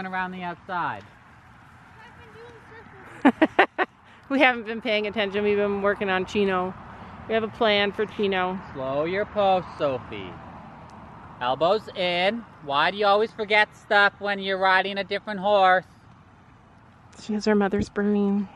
going around the outside? we haven't been paying attention. We've been working on Chino. We have a plan for Chino. Slow your post, Sophie. Elbows in. Why do you always forget stuff when you're riding a different horse? She has her mother's brain.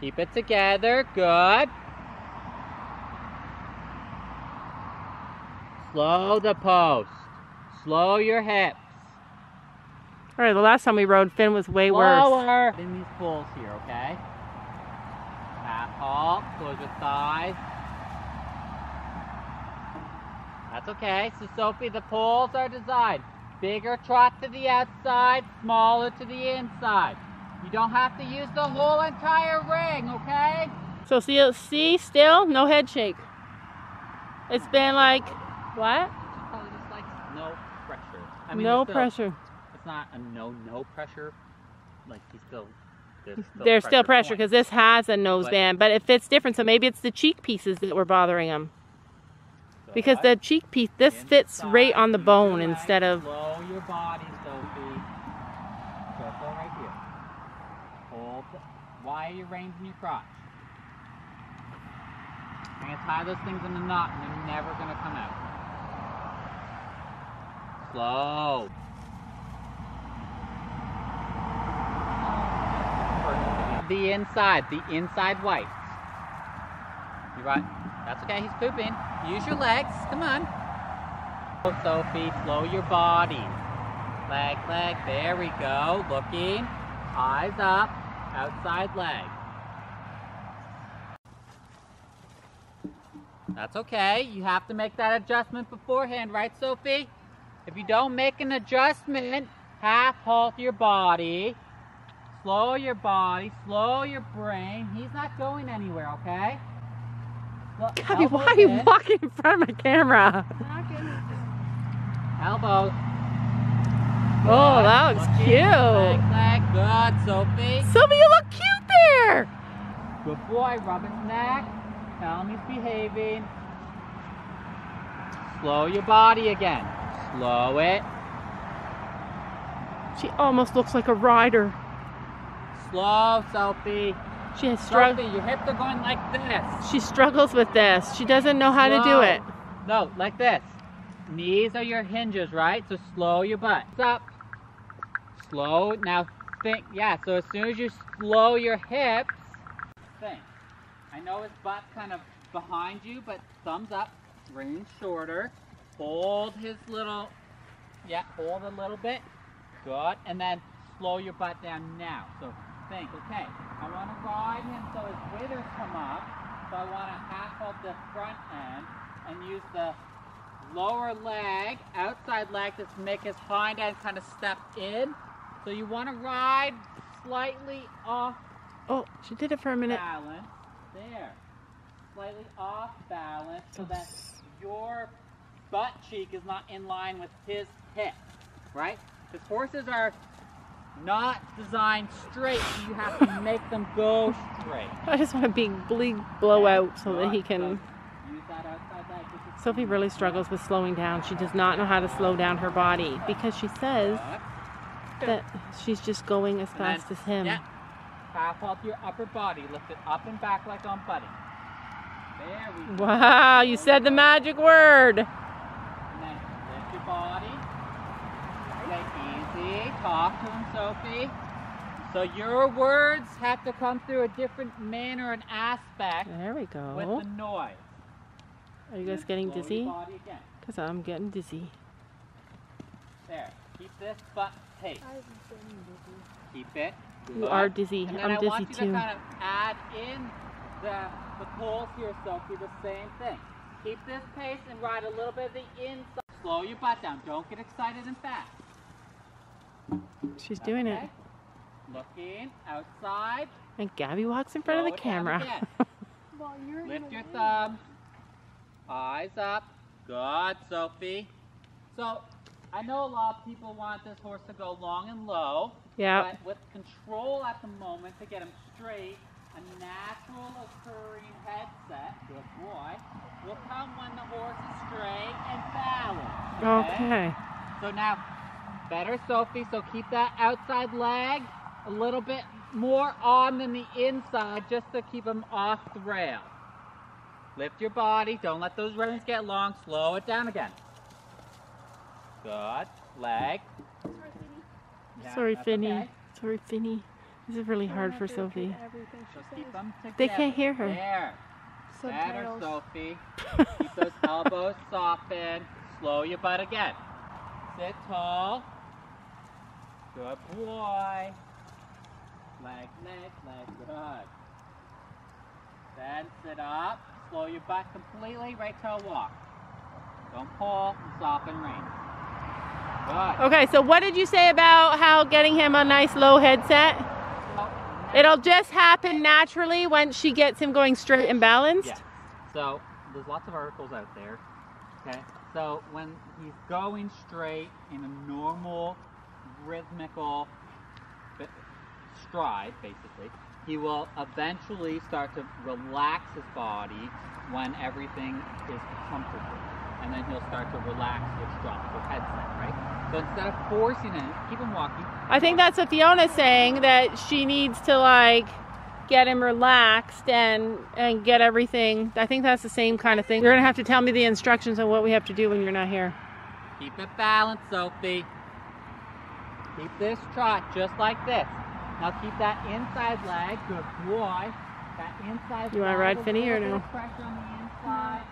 Keep it together. Good. Slow the post. Slow your hips. All right, the last time we rode, Finn was way worse. Slower. In these poles here, okay? Half halt. Close your thighs. That's okay. So Sophie, the poles are designed. Bigger trot to the outside, smaller to the inside. You don't have to use the whole entire ring, okay? So see, see still, no head shake. It's been like, what? Probably just like no pressure. I mean, no pressure. It's not a no no pressure. Like he's still. There's still There's still pressure because this has a nose But- band, but it fits different. So maybe it's the cheek pieces that were bothering him. Because the cheek piece, this fits right on the bone your instead of. Slow your body, Sophie. Circle right here. Hold. The, wire your reins in your crotch. I'm gonna tie those things in a knot and they're never gonna come out. Slow. The inside, the inside white. You right? That's okay, he's pooping. Use your legs, come on. Slow, Sophie, slow your body. Leg, leg, there we go. Looking, eyes up, outside leg. That's okay, you have to make that adjustment beforehand, right Sophie? If you don't make an adjustment, half halt your body, slow your body, slow your brain. He's not going anywhere, okay? Slow- Gabby, why are you in. walking in front of my camera? Elbows. Oh, that looks Looking. cute. Leg, leg. Good, Sophie. Sylvia, you look cute there. Good boy. Rub his neck. Tell him he's behaving. Slow your body again. Slow it. She almost looks like a rider. Slow, Sophie. She has strugg- Sophie, your hips are going like this. She struggles with this. She doesn't know how to do it. No, like this. Knees are your hinges, right? So slow your butt. Up. Slow. Now think. Yeah, so as soon as you slow your hips, think. I know his butt kind of behind you, but thumbs up. Range shorter. Hold his little. Yeah, hold a little bit. Good. And then slow your butt down now. So think, okay, I want to ride him so his withers come up. So I want to half halt the front end and use the lower leg, outside leg to make his hind end kind of step in. So you want to ride slightly off Oh, she did it for a minute. balance. There. Slightly off balance so that your butt cheek is not in line with his hip. Right? Because horses are not designed straight, so you have to make them go straight. I just want a big bleed blowout so that he can. So use that outside leg. This is- Sophie really struggles with slowing down. She does not know how to slow down her body because she says that she's just going as then- fast as him. Yeah. Half off your upper body. Lift it up and back like on Buddy. There we go. Wow, you said the magic word. And then lift your body. Stay. Talk to him, Sophie. So your words have to come through a different manner and aspect There we go. with the noise. Are you guys then getting dizzy? Because I'm getting dizzy. There. Keep this butt pace. Keep it. You are dizzy. And then I'm I dizzy want you too. to kind of add in the the poles here, Sophie, the same thing. Keep this pace and ride a little bit of the inside. Slow your butt down. Don't get excited and fast. She's doing it. Looking outside. And Gabby walks in front of the it down camera. again. Lift your thumb. Eyes up. Good, Sophie. So, I know a lot of people want this horse to go long and low. yeah. But with control at the moment to get him straight, a natural occurring headset, good boy, will come when the horse is straight and balanced. Okay. So now, Better, Sophie. So keep that outside leg a little bit more on than the inside just to keep them off the rail. Lift your body. Don't let those reins get long. Slow it down again. Good. Leg. Yeah, Sorry, that's Finny. okay. Sorry, Finny. This is really hard for Sophie. Just keep them They can't hear her. There. Better, Subtitles. Sophie. Keep those elbows softened. Slow your butt again. Sit tall. Good boy. Leg, leg, leg. Good. Then sit up. Slow your butt completely right to a walk. Don't pull. Soften rein. Good. Okay, so what did you say about how getting him a nice low headset? It'll just happen naturally once she gets him going straight and balanced? Yeah. So there's lots of articles out there. Okay. So when he's going straight in a normal, rhythmical stride, basically, he will eventually start to relax his body when everything is comfortable. And then he'll start to relax, which drops your headset, right? So instead of forcing it, keep him walking. I think that's what Fiona's saying, that she needs to like get him relaxed and and get everything. I think that's the same kind of thing. You're gonna have to tell me the instructions on what we have to do when you're not here. Keep it balanced, Sophie. Keep this trot just like this. Now keep that inside leg, good boy. That inside You wanna ride a Finny or no? Pressure on the inside.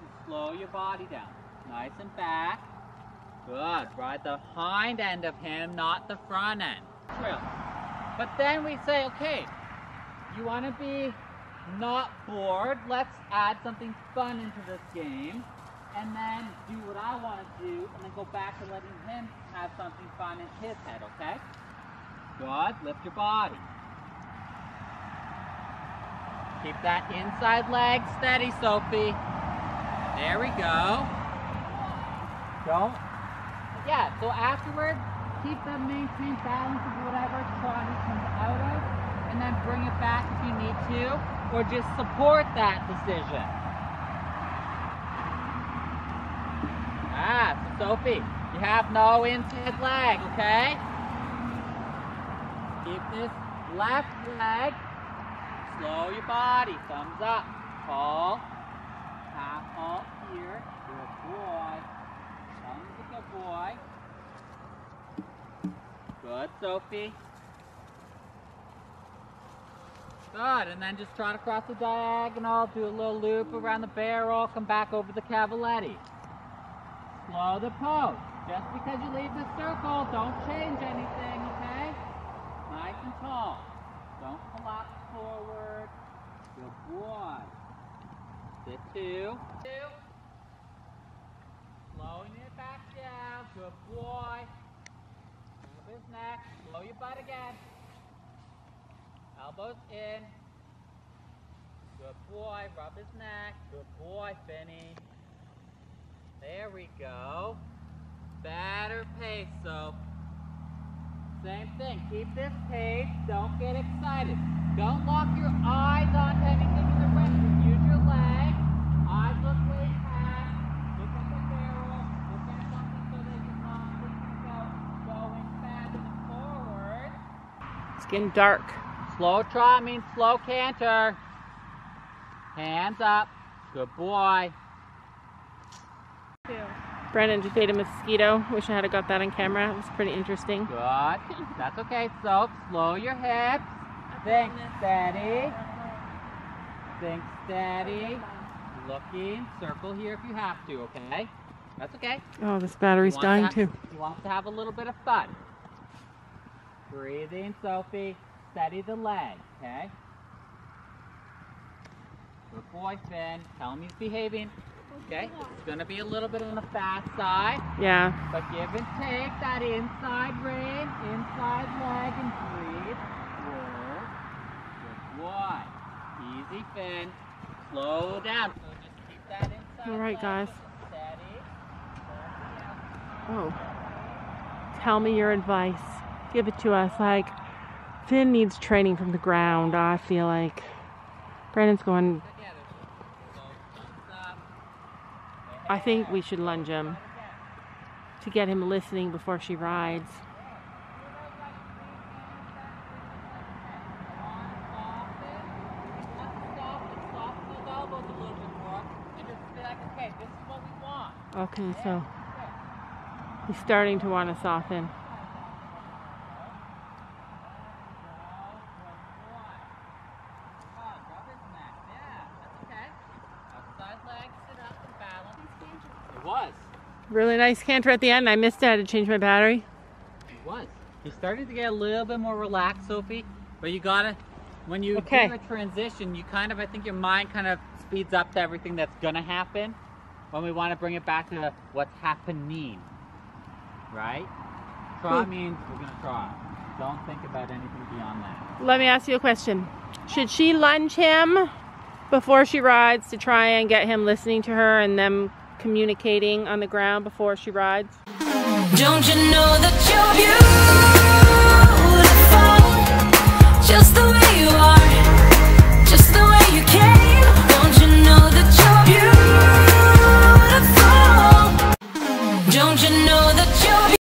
And slow your body down. Nice and back. Good. Ride the hind end of him, not the front end. Trill. But then we say, okay, you want to be not bored. Let's add something fun into this game. And then do what I want to do, and then go back to letting him have something fun in his head, okay? Good. Lift your body. Keep that inside leg steady, Sophie. There we go. Don't. Yeah, so afterward, keep the maintain balance of whatever trot he comes out of, and then bring it back if you need to, or just support that decision. Ah, so Sophie, you have no inside leg, okay? Keep this left leg. Slow your body. Thumbs up. Tall. Half halt here. Good boy. Thumbs a good boy. Good, Sophie. Good, and then just trot across the diagonal, do a little loop around the barrel, come back over the cavaletti. Slow the pose. Just because you leave the circle, don't change anything, okay? Nice and tall. Don't collapse forward. Good boy. Sit two. Two. Slowing it back down. Good boy. Grab his neck. Slow your butt again. Elbows in. Good boy. Rub his neck. Good boy, Finny. There we go. Better pace, so same thing. Keep this pace. Don't get excited. Don't lock your eyes onto anything in the rest. Use your legs. Eyes look way past. Look at the barrel. Look at something so that you're not thinking going fast and forward. It's getting dark. Slow trot means slow canter. Hands up. Good boy. Brennan just ate a mosquito. Wish I had got that on camera. It was pretty interesting. Good. That's okay. So slow your hips. Think steady. Think steady. Looking. Circle here if you have to, okay? That's okay. Oh, this battery's dying to too. have- You want to have a little bit of fun. Breathing, Sophie. Steady the leg, okay? Good boy, Finn. Tell him he's behaving. Okay? It's going to be a little bit on the fast side. Yeah. But give and take that inside rein, inside leg, and breathe. Roll. Good boy. Easy, Finn. Slow down. So just keep that inside All right, guys. Steady. Oh. Tell me your advice. Give it to us. Like, Finn needs training from the ground, I feel like. Brennan's going, Together. So, thumbs up. I think we should lunge him. to get him listening before she rides. Okay, so he's starting to want to soften. It was. Really nice canter at the end. I missed it. I had to change my battery. It was. He's starting to get a little bit more relaxed, Sophie. But you gotta, when you Okay. do a transition, you kind of, I think your mind kind of speeds up to everything that's gonna happen. When we want to bring it back to what's happening, right? Trot Hmm. means we're gonna trot. Don't think about anything beyond that. Let me ask you a question. Should she lunge him before she rides to try and get him listening to her and them communicating on the ground before she rides. Don't you know that you're beautiful, just the way you are.